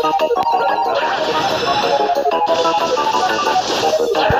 Thank you.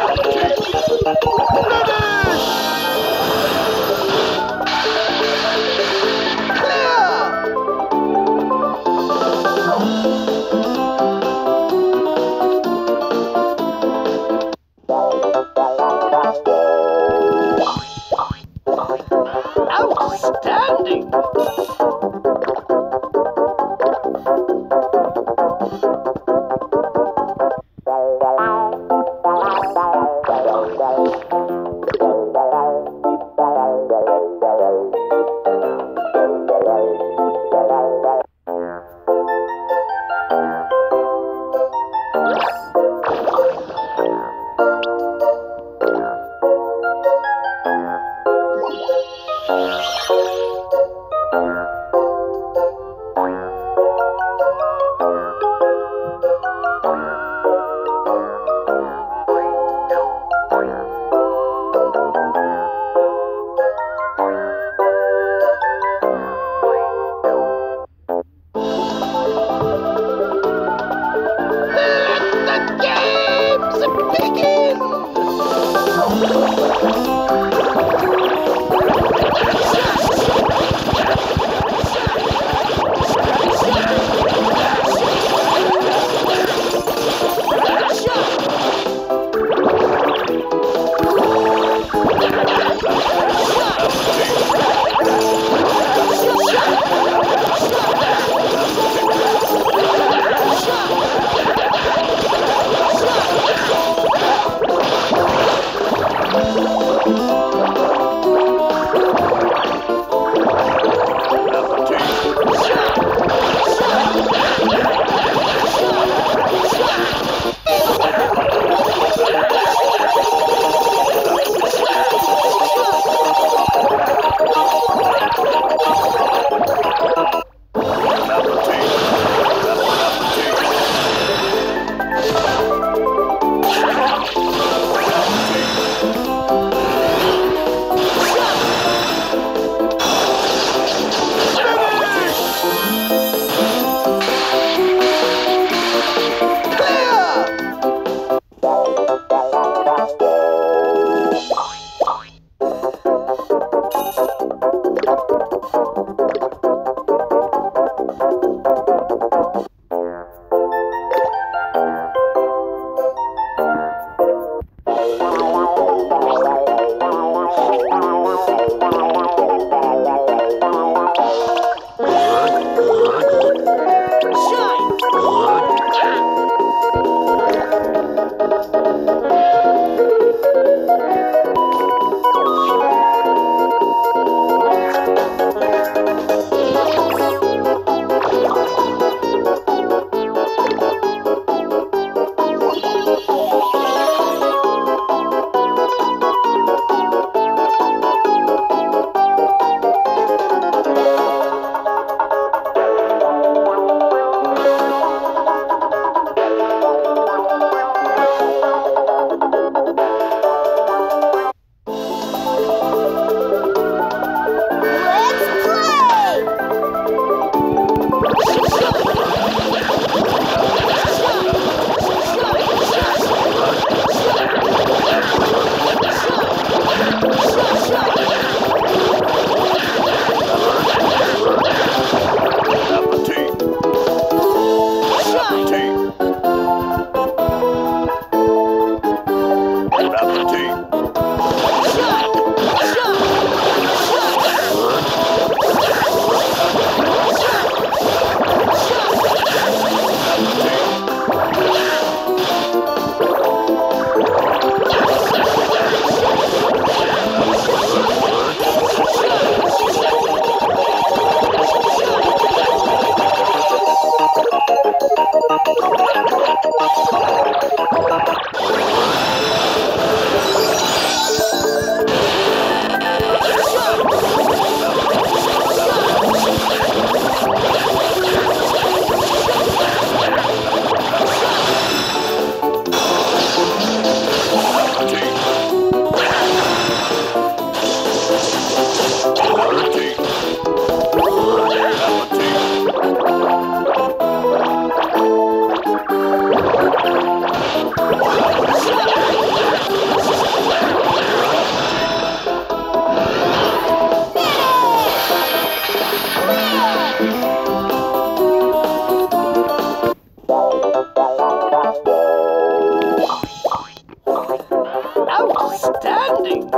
listening.